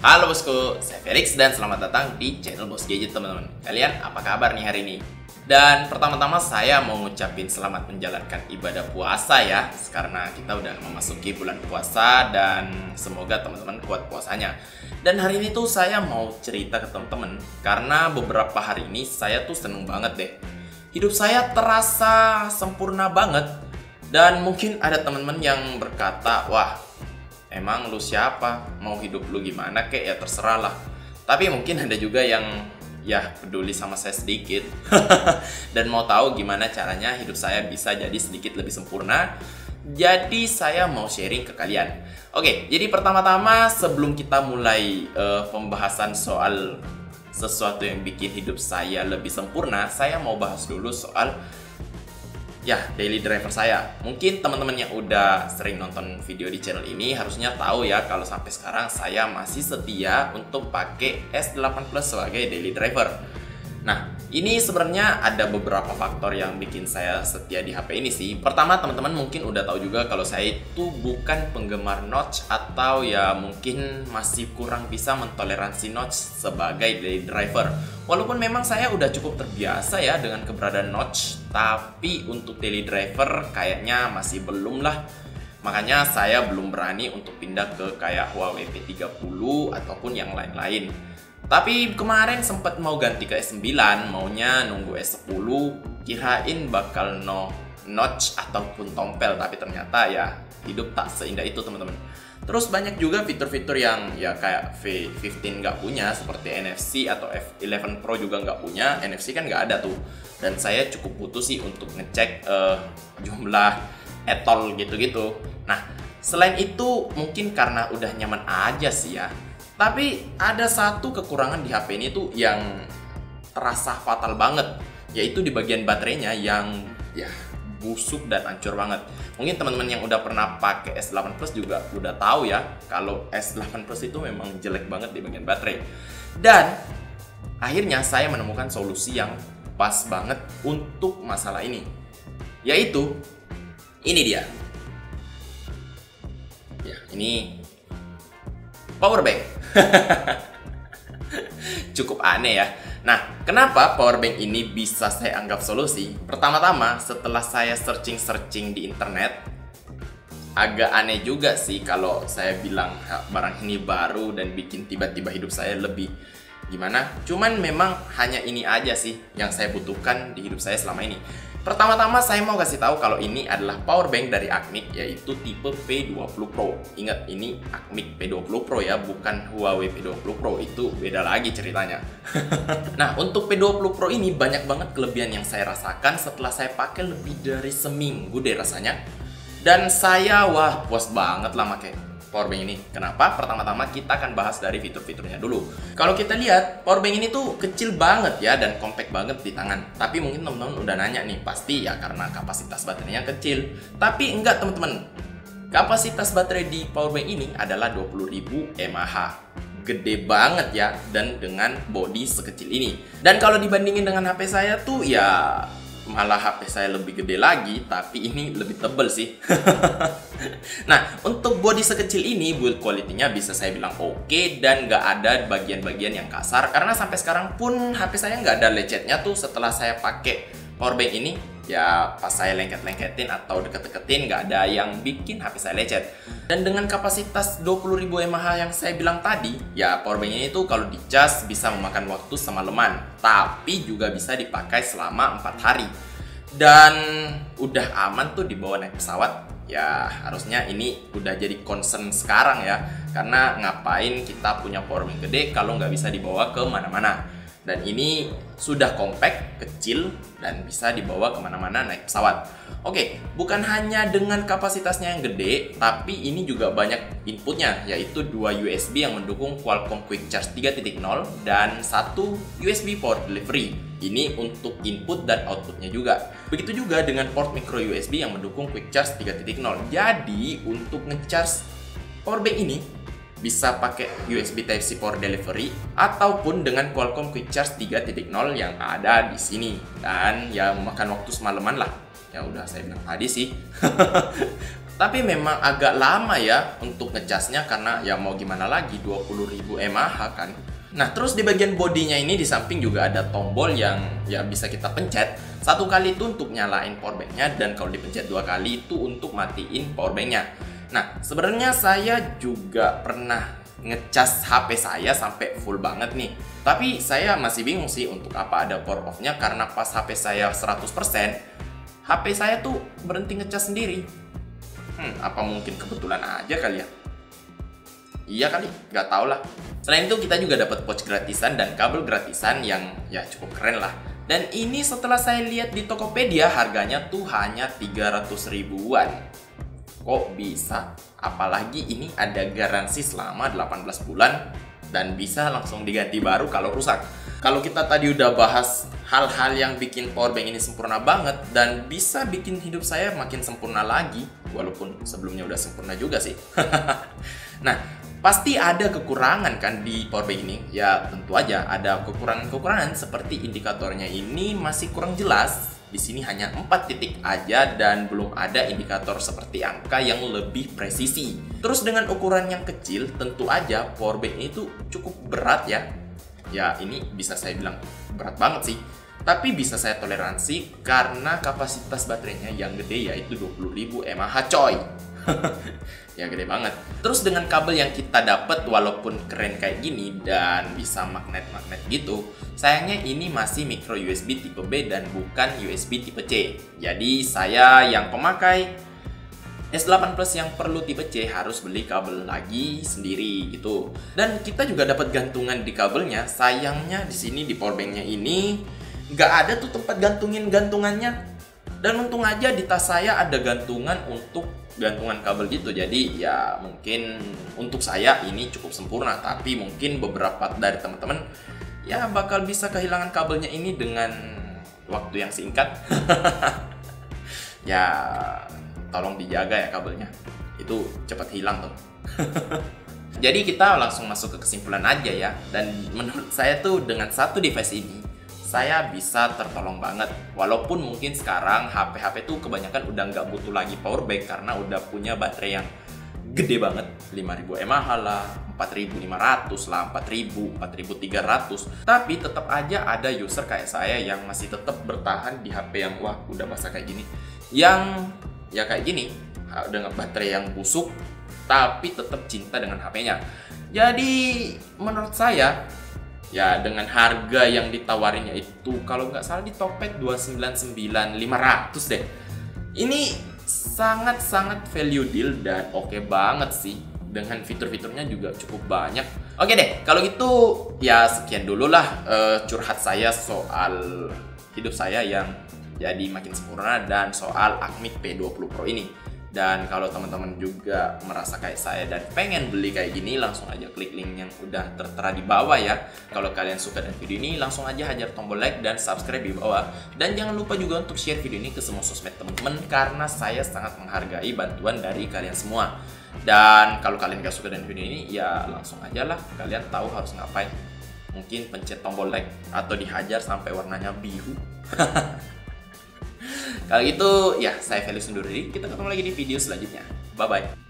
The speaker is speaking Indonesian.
Halo bosku, saya Felix dan selamat datang di channel Bos Gadget teman-teman. Kalian apa kabar nih hari ini? Dan pertama-tama saya mau ngucapin selamat menjalankan ibadah puasa ya Karena kita udah memasuki bulan puasa dan semoga teman-teman kuat puasanya Dan hari ini tuh saya mau cerita ke teman-teman Karena beberapa hari ini saya tuh seneng banget deh Hidup saya terasa sempurna banget Dan mungkin ada teman-teman yang berkata Wah emang lu siapa? Mau hidup lu gimana kek? Ya terserah lah. Tapi mungkin ada juga yang ya peduli sama saya sedikit. Dan mau tahu gimana caranya hidup saya bisa jadi sedikit lebih sempurna? Jadi saya mau sharing ke kalian. Oke jadi pertama-tama sebelum kita mulai uh, pembahasan soal sesuatu yang bikin hidup saya lebih sempurna saya mau bahas dulu soal ya daily driver saya. Mungkin teman-teman yang udah sering nonton video di channel ini harusnya tahu ya kalau sampai sekarang saya masih setia untuk pakai S8 Plus sebagai daily driver. Nah, ini sebenarnya ada beberapa faktor yang bikin saya setia di HP ini sih. Pertama, teman-teman mungkin udah tahu juga kalau saya itu bukan penggemar notch atau ya mungkin masih kurang bisa mentoleransi notch sebagai daily driver. Walaupun memang saya udah cukup terbiasa ya dengan keberadaan notch, tapi untuk daily driver kayaknya masih belum lah. Makanya saya belum berani untuk pindah ke kayak Huawei P30 ataupun yang lain-lain. Tapi kemarin sempat mau ganti ke S9, maunya nunggu S10, kirain bakal no notch ataupun tompel, tapi ternyata ya hidup tak seindah itu teman-teman. Terus banyak juga fitur-fitur yang ya kayak V15 nggak punya seperti NFC atau F11 Pro juga nggak punya, NFC kan nggak ada tuh. Dan saya cukup butuh sih untuk ngecek uh, jumlah etol gitu-gitu. Nah, selain itu mungkin karena udah nyaman aja sih ya tapi ada satu kekurangan di HP ini tuh yang terasa fatal banget, yaitu di bagian baterainya yang ya busuk dan hancur banget. Mungkin teman-teman yang udah pernah pakai S8 Plus juga udah tahu ya kalau S8 Plus itu memang jelek banget di bagian baterai. Dan akhirnya saya menemukan solusi yang pas banget untuk masalah ini. Yaitu ini dia. Ya, ini power bank. Cukup aneh ya. Nah, kenapa power bank ini bisa saya anggap solusi? Pertama-tama, setelah saya searching-searching di internet, agak aneh juga sih kalau saya bilang barang ini baru dan bikin tiba-tiba hidup saya lebih gimana. Cuman memang hanya ini aja sih yang saya butuhkan di hidup saya selama ini. Pertama-tama saya mau kasih tahu kalau ini adalah power bank dari Acmic yaitu tipe P20 Pro. Ingat ini Acmic P20 Pro ya, bukan Huawei P20 Pro. Itu beda lagi ceritanya. nah, untuk P20 Pro ini banyak banget kelebihan yang saya rasakan setelah saya pakai lebih dari seminggu deh rasanya. Dan saya wah puas banget lah pakai powerbank ini. Kenapa? Pertama-tama kita akan bahas dari fitur-fiturnya dulu. Kalau kita lihat, powerbank ini tuh kecil banget ya dan compact banget di tangan. Tapi mungkin teman-teman udah nanya nih, pasti ya karena kapasitas baterainya kecil. Tapi enggak teman-teman. Kapasitas baterai di powerbank ini adalah 20.000 mAh gede banget ya dan dengan body sekecil ini. Dan kalau dibandingin dengan HP saya tuh ya malah HP saya lebih gede lagi tapi ini lebih tebel sih. Nah untuk body sekecil ini build quality-nya bisa saya bilang oke okay, dan nggak ada bagian-bagian yang kasar. Karena sampai sekarang pun HP saya nggak ada lecetnya tuh setelah saya pakai powerbank ini ya pas saya lengket-lengketin atau deket-deketin nggak ada yang bikin HP saya lecet. Dan dengan kapasitas 20.000 mAh yang saya bilang tadi ya powerbank ini tuh kalau dicas bisa memakan waktu semalaman tapi juga bisa dipakai selama 4 hari. Dan udah aman tuh dibawa naik pesawat ya harusnya ini udah jadi concern sekarang ya. Karena ngapain kita punya powerbank gede kalau nggak bisa dibawa ke mana-mana dan ini sudah compact, kecil, dan bisa dibawa ke mana-mana naik pesawat. Oke, bukan hanya dengan kapasitasnya yang gede, tapi ini juga banyak inputnya, yaitu dua USB yang mendukung Qualcomm Quick Charge 3.0 dan satu USB Power Delivery. Ini untuk input dan outputnya juga. Begitu juga dengan port micro USB yang mendukung Quick Charge 3.0. Jadi, untuk ngecharge powerbank ini bisa pakai USB Type-C Power Delivery ataupun dengan Qualcomm Quick Charge 3.0 yang ada di sini. Dan ya memakan waktu semalaman lah. Ya udah saya bilang tadi sih. Tapi memang agak lama ya untuk ngecasnya karena ya mau gimana lagi 20.000 mAh kan. Nah terus di bagian bodinya ini di samping juga ada tombol yang ya bisa kita pencet. Satu kali itu untuk nyalain powerbanknya dan kalau dipencet dua kali itu untuk matiin powerbanknya Nah sebenarnya saya juga pernah ngecas HP saya sampai full banget nih. Tapi saya masih bingung sih untuk apa ada power off-nya karena pas HP saya 100%, HP saya tuh berhenti ngecas sendiri. Hmm, apa mungkin kebetulan aja kali ya? Iya kali, nggak tau lah. Selain itu kita juga dapat pouch gratisan dan kabel gratisan yang ya cukup keren lah. Dan ini setelah saya lihat di Tokopedia harganya tuh hanya 300 ribuan. Kok bisa? Apalagi ini ada garansi selama 18 bulan dan bisa langsung diganti baru kalau rusak. Kalau kita tadi udah bahas hal-hal yang bikin powerbank ini sempurna banget dan bisa bikin hidup saya makin sempurna lagi, walaupun sebelumnya udah sempurna juga sih. nah, pasti ada kekurangan kan di powerbank ini. Ya tentu aja ada kekurangan-kekurangan seperti indikatornya ini masih kurang jelas di sini hanya 4 titik aja dan belum ada indikator seperti angka yang lebih presisi. Terus dengan ukuran yang kecil, tentu aja powerbank tuh cukup berat ya. Ya ini bisa saya bilang berat banget sih. Tapi bisa saya toleransi karena kapasitas baterainya yang gede yaitu 20.000 mAh coy. ya gede banget. Terus dengan kabel yang kita dapat walaupun keren kayak gini dan bisa magnet-magnet gitu, sayangnya ini masih micro USB tipe B dan bukan USB tipe C. Jadi saya yang pemakai S8 Plus yang perlu tipe C harus beli kabel lagi sendiri gitu. Dan kita juga dapat gantungan di kabelnya. Sayangnya di sini di powerbanknya ini nggak ada tuh tempat gantungin gantungannya. Dan untung aja di tas saya ada gantungan untuk gantungan kabel gitu. Jadi ya mungkin untuk saya ini cukup sempurna. Tapi mungkin beberapa dari teman-teman ya bakal bisa kehilangan kabelnya ini dengan waktu yang singkat. Ya tolong dijaga ya kabelnya. Itu cepat hilang tuh. Jadi kita langsung masuk ke kesimpulan aja ya. Dan menurut saya tuh dengan satu device ini saya bisa tertolong banget. Walaupun mungkin sekarang HP-HP tuh kebanyakan udah nggak butuh lagi power bank karena udah punya baterai yang gede banget. 5000 mAh lah 4500 lah 4000 4300 tapi tetap aja ada user kayak saya yang masih tetap bertahan di HP yang wah udah masa kayak gini. Yang ya kayak gini dengan baterai yang busuk tapi tetap cinta dengan HP-nya jadi menurut saya ya dengan harga yang ditawarinnya itu kalau nggak salah di Tokped 299.500 deh. Ini sangat-sangat value deal dan oke okay banget sih. Dengan fitur-fiturnya juga cukup banyak. Oke deh kalau gitu ya sekian dulu lah uh, curhat saya soal hidup saya yang jadi makin sempurna dan soal Acmic P20 Pro ini dan kalau teman-teman juga merasa kayak saya dan pengen beli kayak gini, langsung aja klik link yang udah tertera di bawah ya. Kalau kalian suka dengan video ini, langsung aja hajar tombol like dan subscribe di bawah. Dan jangan lupa juga untuk share video ini ke semua sosmed teman-teman karena saya sangat menghargai bantuan dari kalian semua. Dan kalau kalian gak suka dengan video ini, ya langsung aja lah kalian tahu harus ngapain. Mungkin pencet tombol like atau dihajar sampai warnanya biru. Kalau gitu, ya saya Felix undur. Kita ketemu lagi di video selanjutnya. Bye-bye.